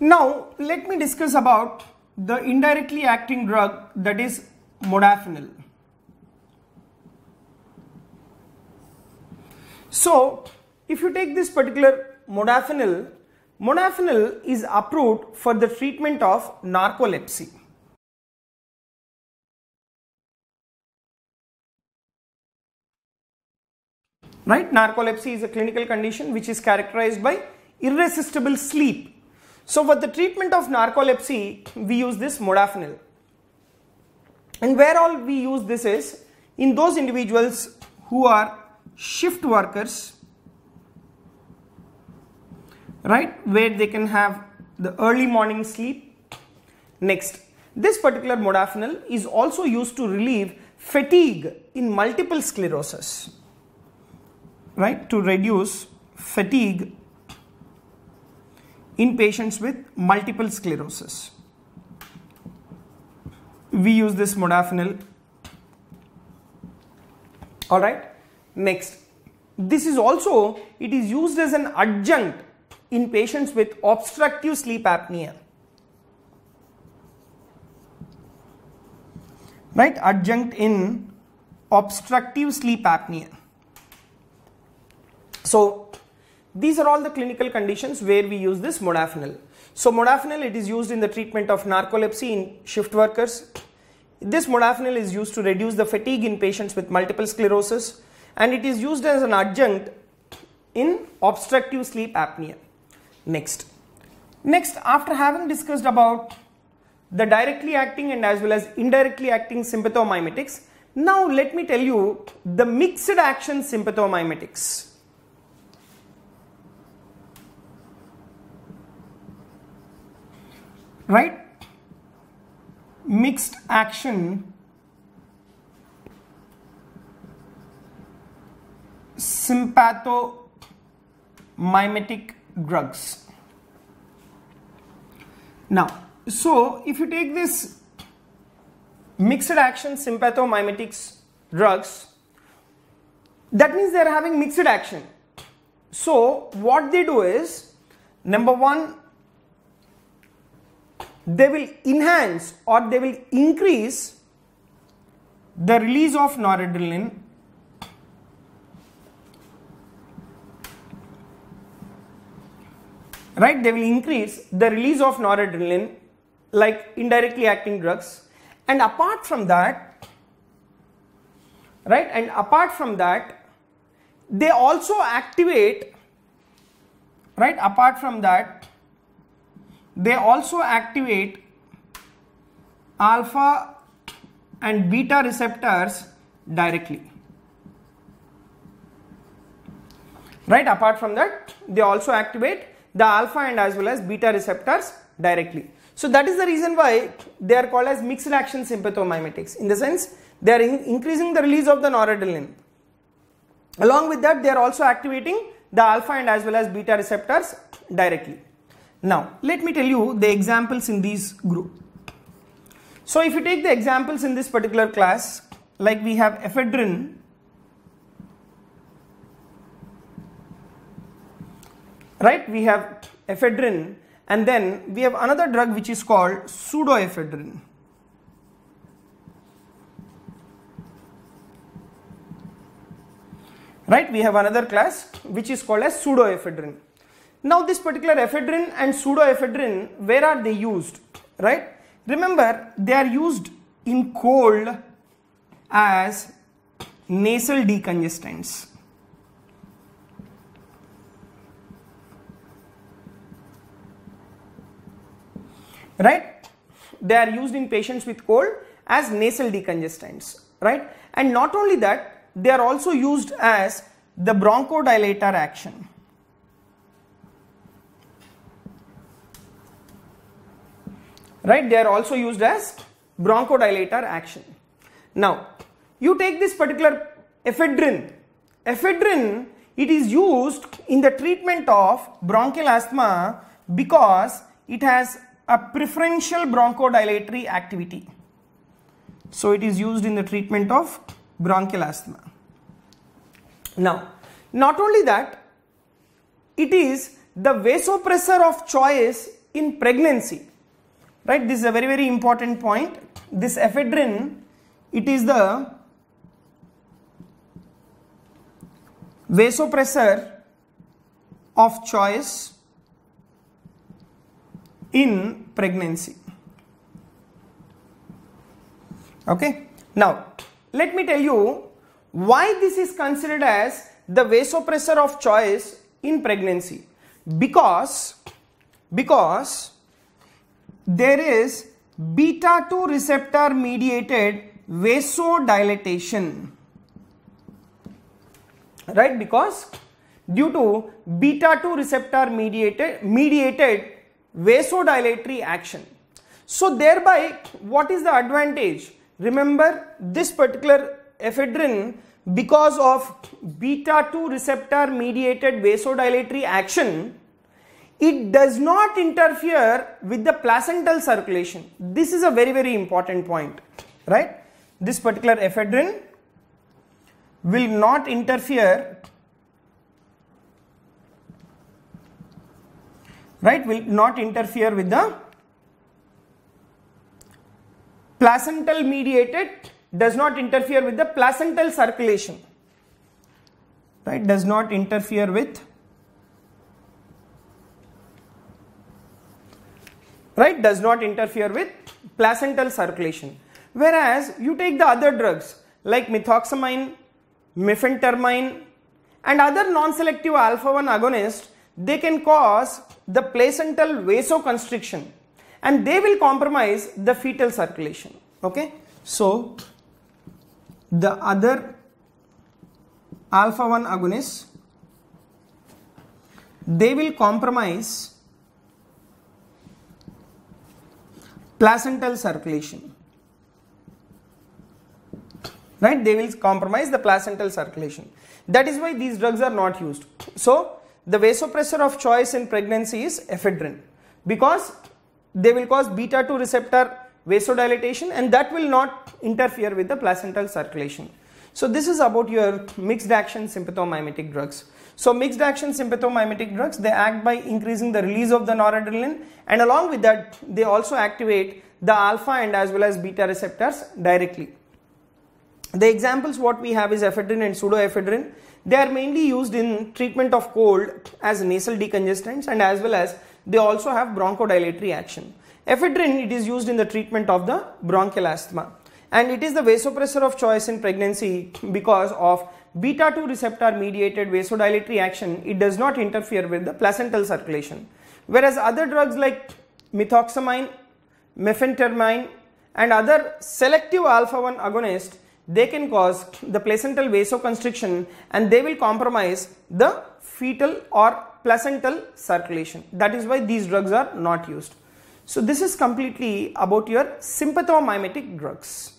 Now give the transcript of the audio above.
Now let me discuss about the indirectly acting drug that is modafinil. So if you take this particular modafinil, modafinil is approved for the treatment of narcolepsy. Right? Narcolepsy is a clinical condition which is characterized by irresistible sleep so for the treatment of narcolepsy, we use this modafinil. And where all we use this is in those individuals who are shift workers, right, where they can have the early morning sleep. Next, this particular modafinil is also used to relieve fatigue in multiple sclerosis, right, to reduce fatigue in patients with multiple sclerosis. We use this modafinil. All right. Next, this is also it is used as an adjunct in patients with obstructive sleep apnea. Right, adjunct in obstructive sleep apnea. So these are all the clinical conditions where we use this modafinil. So modafinil it is used in the treatment of narcolepsy in shift workers. This modafinil is used to reduce the fatigue in patients with multiple sclerosis and it is used as an adjunct in obstructive sleep apnea. Next. Next after having discussed about the directly acting and as well as indirectly acting sympathomimetics, now let me tell you the mixed action sympathomimetics. Right? Mixed action sympathomimetic drugs. Now so if you take this mixed action sympathomimetics drugs that means they are having mixed action. So what they do is number one they will enhance or they will increase the release of noradrenaline right they will increase the release of noradrenaline like indirectly acting drugs. And apart from that right and apart from that they also activate right apart from that they also activate alpha and beta receptors directly. Right, apart from that, they also activate the alpha and as well as beta receptors directly. So that is the reason why they are called as mixed action sympathomimetics. In the sense, they are in increasing the release of the noradrenaline. Along with that, they are also activating the alpha and as well as beta receptors directly. Now, let me tell you the examples in these group. So, if you take the examples in this particular class, like we have ephedrine, right? We have ephedrine and then we have another drug which is called pseudoephedrine. Right? We have another class which is called as pseudoephedrine. Now this particular ephedrine and pseudoephedrine, where are they used? Right? Remember, they are used in cold as nasal decongestants. Right? They are used in patients with cold as nasal decongestants. Right? And not only that, they are also used as the bronchodilator action. Right? They are also used as bronchodilator action. Now, you take this particular ephedrine. Ephedrine, it is used in the treatment of bronchial asthma because it has a preferential bronchodilatory activity. So, it is used in the treatment of bronchial asthma. Now, not only that, it is the vasopressor of choice in pregnancy. Right, this is a very very important point. This ephedrine, it is the vasopressor of choice in pregnancy. Okay, now let me tell you why this is considered as the vasopressor of choice in pregnancy because because there is beta 2 receptor mediated vasodilatation. Right? Because due to beta 2 receptor mediated mediated vasodilatory action. So thereby what is the advantage? Remember this particular ephedrine because of beta 2 receptor mediated vasodilatory action it does not interfere with the placental circulation. This is a very very important point right? This particular ephedrine will not interfere right will not interfere with the placental mediated does not interfere with the placental circulation right? Does not interfere with right does not interfere with placental circulation. Whereas you take the other drugs like methoxamine mephentermine and other non-selective alpha 1 agonists they can cause the placental vasoconstriction and they will compromise the fetal circulation okay? So the other alpha 1 agonists they will compromise placental circulation. Right? They will compromise the placental circulation. That is why these drugs are not used. So the vasopressor of choice in pregnancy is ephedrine. Because they will cause beta 2 receptor vasodilatation and that will not interfere with the placental circulation. So this is about your mixed action sympathomimetic drugs. So mixed action sympathomimetic drugs they act by increasing the release of the noradrenaline and along with that they also activate the alpha and as well as beta receptors directly. The examples what we have is ephedrine and pseudoephedrine. They are mainly used in treatment of cold as nasal decongestants and as well as they also have bronchodilatory action. Ephedrine it is used in the treatment of the bronchial asthma and it is the vasopressor of choice in pregnancy because of beta 2 receptor mediated vasodilatory action. It does not interfere with the placental circulation. Whereas other drugs like methoxamine mephentermine and other selective alpha 1 agonist they can cause the placental vasoconstriction and they will compromise the fetal or placental circulation. That is why these drugs are not used. So this is completely about your sympathomimetic drugs